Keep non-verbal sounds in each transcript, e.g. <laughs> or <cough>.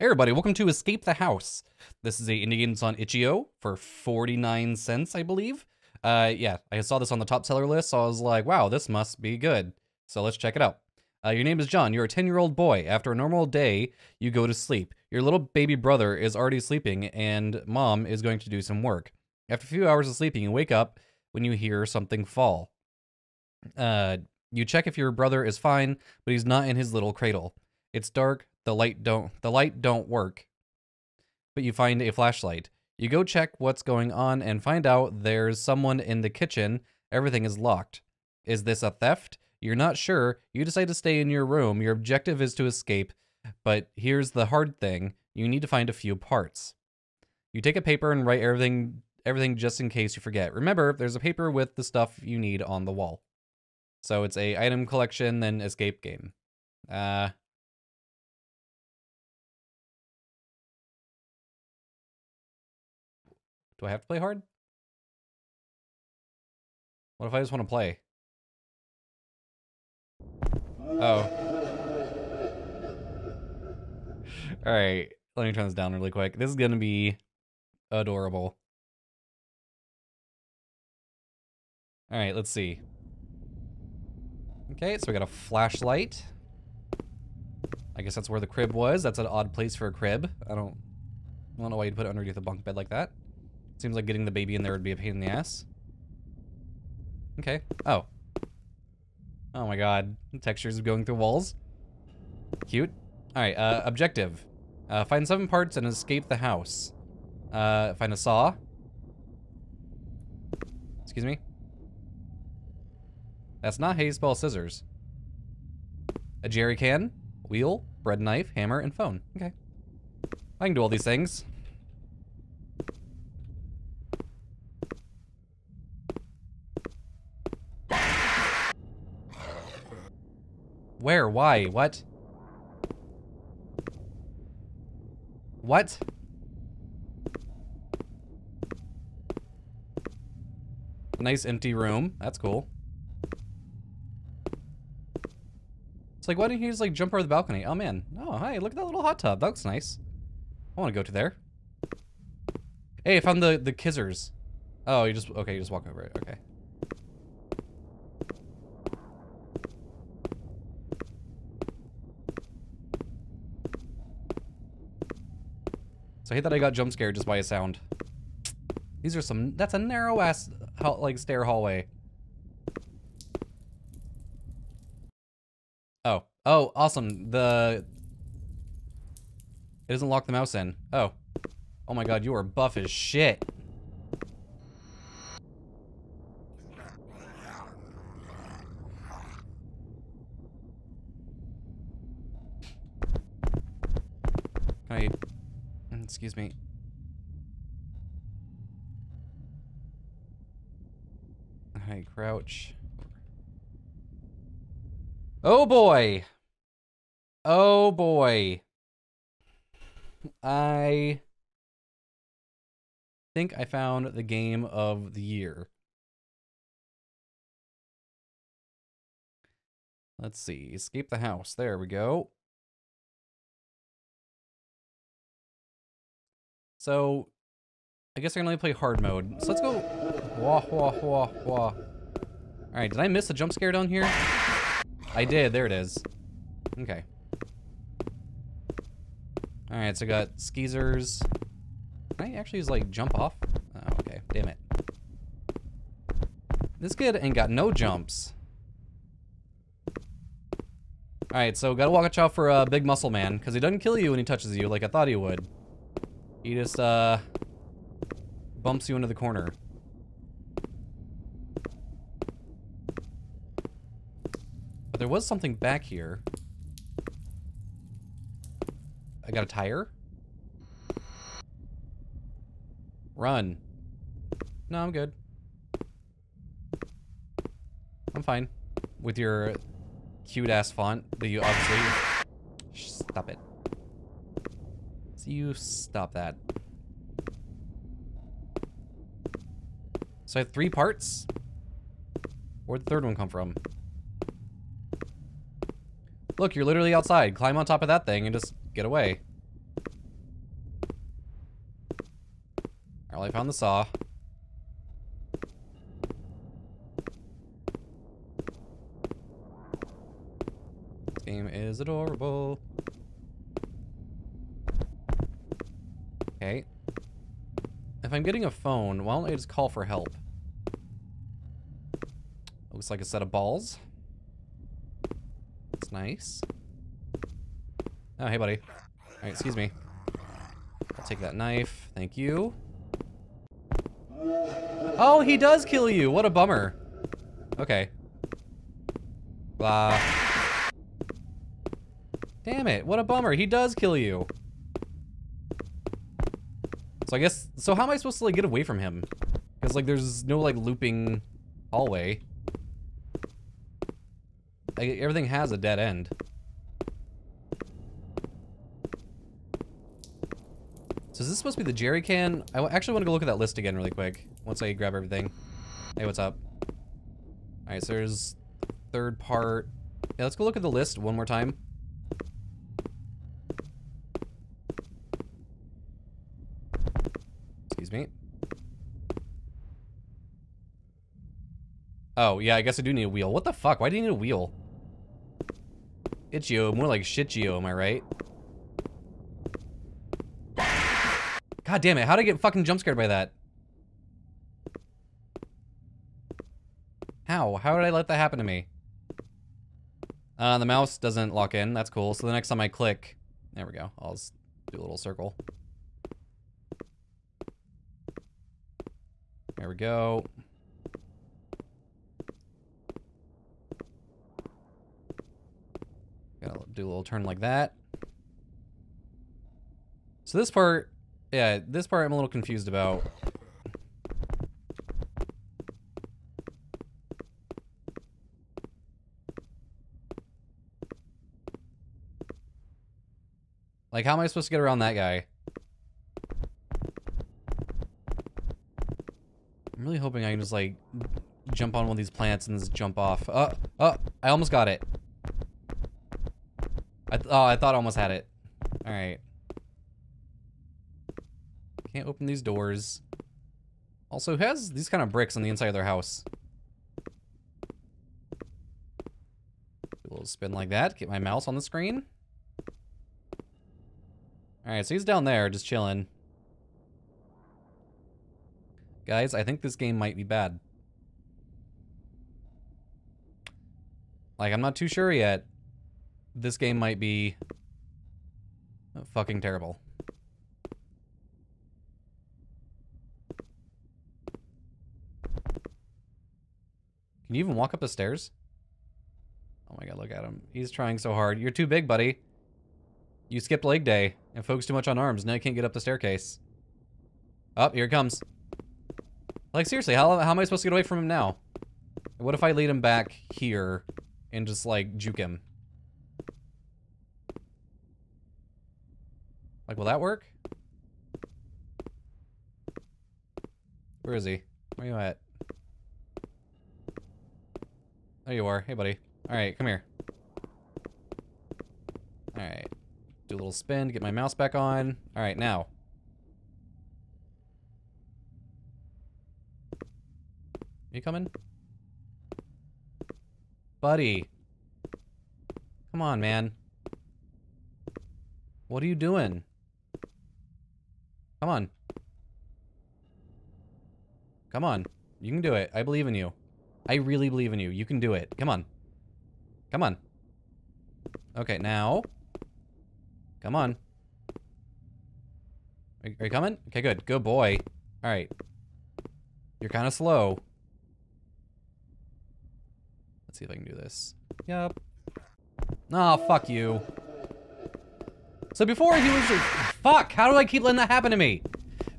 Hey everybody, welcome to Escape the House. This is a indie game that's on itch.io for 49 cents, I believe. Uh, yeah, I saw this on the top seller list, so I was like, wow, this must be good. So let's check it out. Uh, your name is John. You're a 10-year-old boy. After a normal day, you go to sleep. Your little baby brother is already sleeping, and mom is going to do some work. After a few hours of sleeping, you wake up when you hear something fall. Uh, you check if your brother is fine, but he's not in his little cradle. It's dark, the light don't the light don't work. But you find a flashlight. You go check what's going on and find out there's someone in the kitchen. Everything is locked. Is this a theft? You're not sure. You decide to stay in your room. Your objective is to escape, but here's the hard thing. You need to find a few parts. You take a paper and write everything everything just in case you forget. Remember, there's a paper with the stuff you need on the wall. So it's a item collection, then escape game. Uh, Do I have to play hard? What if I just want to play? Oh. <laughs> Alright, let me turn this down really quick. This is gonna be adorable. Alright, let's see. Okay, so we got a flashlight. I guess that's where the crib was. That's an odd place for a crib. I don't, I don't know why you'd put it underneath a bunk bed like that. Seems like getting the baby in there would be a pain in the ass. Okay. Oh. Oh my god. The textures going through walls. Cute. Alright, uh, objective. Uh, find seven parts and escape the house. Uh, find a saw. Excuse me. That's not you spell scissors. A jerry can, wheel, bread knife, hammer, and phone. Okay. I can do all these things. Where? Why? What? What? Nice empty room. That's cool. It's like, why didn't he just like jump over the balcony? Oh man. Oh, hi, look at that little hot tub. That looks nice. I want to go to there. Hey, I found the, the kizzers. Oh, you just, okay, you just walk over it. Okay. So I hate that I got jump scared just by a sound. These are some, that's a narrow ass, like, stair hallway. Oh, oh, awesome. The, it doesn't lock the mouse in. Oh. Oh my god, you are buff as shit. Can I Excuse me. Hi, crouch. Oh boy. Oh boy. I think I found the game of the year. Let's see. Escape the house. There we go. So, I guess I can only play hard mode. So let's go. Wah, wah, wah, wah. Alright, did I miss a jump scare down here? I did, there it is. Okay. Alright, so I got skeezers. Can I actually just, like, jump off? Oh, okay, damn it. This kid ain't got no jumps. Alright, so gotta watch out for a uh, big muscle man, because he doesn't kill you when he touches you like I thought he would. He just, uh, bumps you into the corner. But there was something back here. I got a tire? Run. No, I'm good. I'm fine. With your cute-ass font that you obviously... Stop it you stop that. So I have three parts? Where'd the third one come from? Look, you're literally outside. Climb on top of that thing and just get away. Well, I found the saw. This game is adorable. I'm getting a phone, why don't I just call for help? Looks like a set of balls. That's nice. Oh, hey, buddy. Alright, excuse me. I'll take that knife. Thank you. Oh, he does kill you. What a bummer. Okay. Blah. Damn it. What a bummer. He does kill you. So I guess... So how am I supposed to, like, get away from him? Because, like, there's no, like, looping hallway. Like, everything has a dead end. So is this supposed to be the jerry can? I actually want to go look at that list again really quick. Once I grab everything. Hey, what's up? Alright, so there's third part. Yeah, let's go look at the list one more time. Excuse me. Oh, yeah, I guess I do need a wheel. What the fuck? Why do you need a wheel? Itch.io, more like shit.io, am I right? God damn it, how did I get fucking jump scared by that? How? How did I let that happen to me? Uh, the mouse doesn't lock in, that's cool. So the next time I click, there we go, I'll do a little circle. There we go. Gotta do a little turn like that. So this part, yeah, this part I'm a little confused about. Like, how am I supposed to get around that guy? I'm really hoping I can just, like, jump on one of these plants and just jump off. Oh, oh, I almost got it. I oh, I thought I almost had it. Alright. Can't open these doors. Also, has these kind of bricks on the inside of their house? A little spin like that. Get my mouse on the screen. Alright, so he's down there, just chilling. Guys, I think this game might be bad. Like, I'm not too sure yet. This game might be fucking terrible. Can you even walk up the stairs? Oh my god, look at him. He's trying so hard. You're too big, buddy. You skipped leg day and focused too much on arms. Now you can't get up the staircase. Up, oh, here it comes. Like, seriously, how, how am I supposed to get away from him now? What if I lead him back here and just, like, juke him? Like, will that work? Where is he? Where you at? There you are. Hey, buddy. Alright, come here. Alright. Do a little spin, get my mouse back on. Alright, now. You coming? Buddy. Come on, man. What are you doing? Come on. Come on. You can do it. I believe in you. I really believe in you. You can do it. Come on. Come on. Okay, now. Come on. Are, are you coming? Okay, good. Good boy. All right. You're kind of slow. Let's see if I can do this. Yep. Oh, fuck you. So before he was. Fuck! How do I keep letting that happen to me?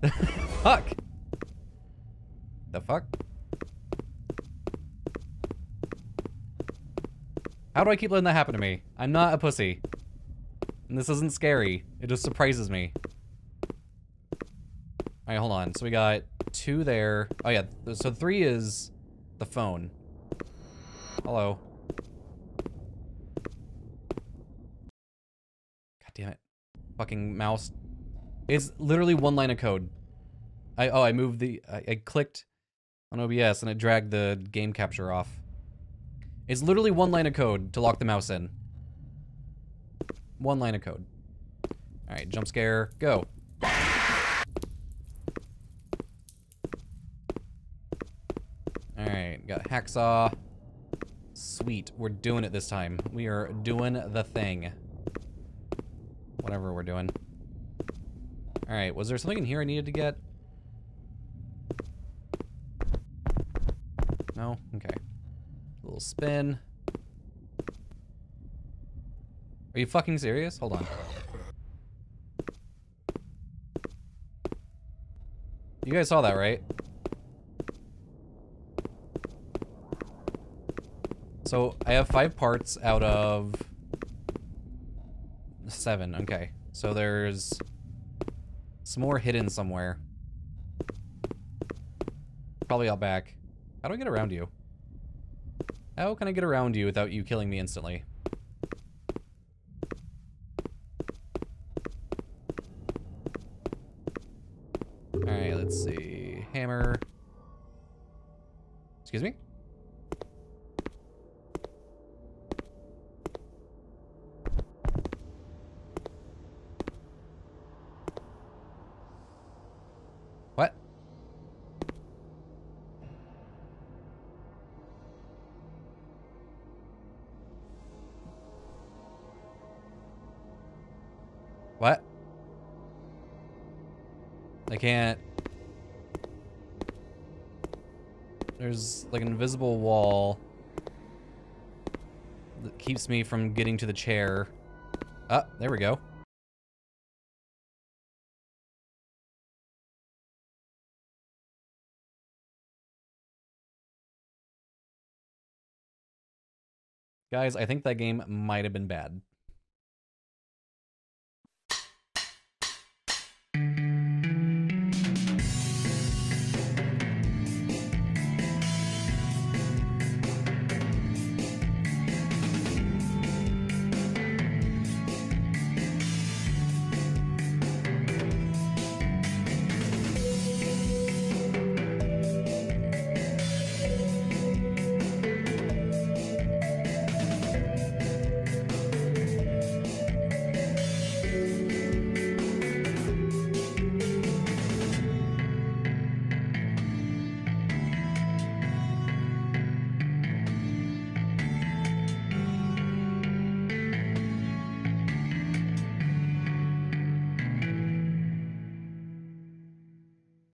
<laughs> fuck. The fuck? How do I keep letting that happen to me? I'm not a pussy. And this isn't scary. It just surprises me. Alright, hold on. So we got two there. Oh yeah, so three is the phone. Hello. God damn it. Fucking mouse. It's literally one line of code. I oh I moved the I, I clicked on OBS and it dragged the game capture off. It's literally one line of code to lock the mouse in. One line of code. All right, jump scare, go. All right, got hacksaw. Sweet, we're doing it this time. We are doing the thing. Whatever we're doing. All right, was there something in here I needed to get? No? Okay. A little spin. Are you fucking serious? Hold on. You guys saw that, right? So, I have five parts out of... Seven, okay. So there's... Some more hidden somewhere. Probably out back. How do I get around you? How can I get around you without you killing me instantly? Alright, let's see. Hammer. Excuse me? I can't. There's like an invisible wall that keeps me from getting to the chair. Ah, there we go. Guys, I think that game might have been bad.